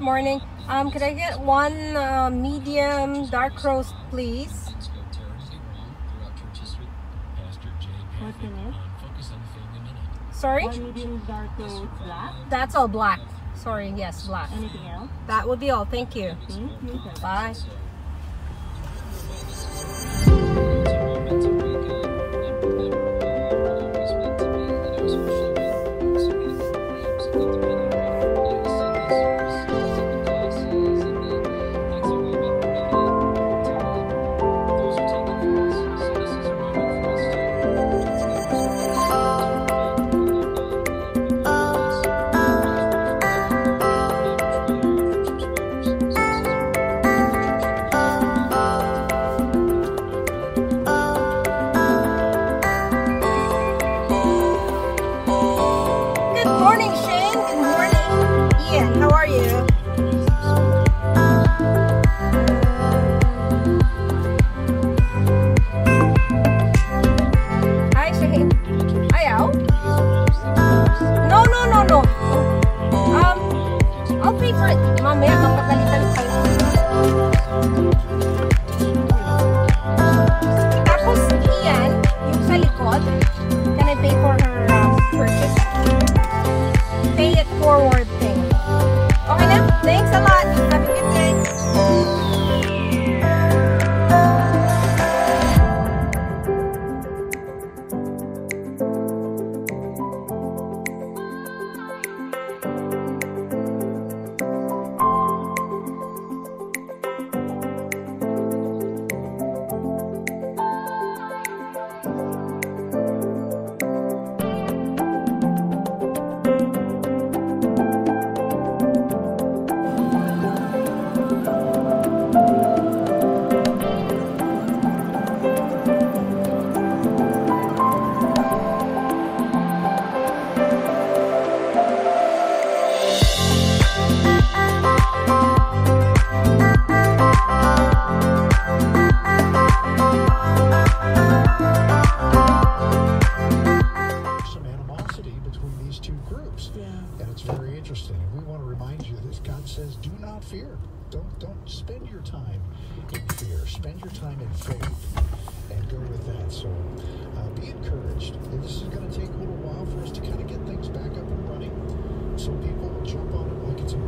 Good morning. Um, could I get one uh, medium dark roast, please? Sorry? One medium dark roast black? That's all black. Sorry, yes, black. Anything else? That would be all. Thank you. Mm-hmm. Bye. Are you? Hi, Shane. No, no, no, no. Some we want to remind you that God says, do not fear. Don't don't spend your time in fear. Spend your time in faith and go with that. So uh, be encouraged. And this is going to take a little while for us to kind of get things back up and running. So people will jump on it like it's a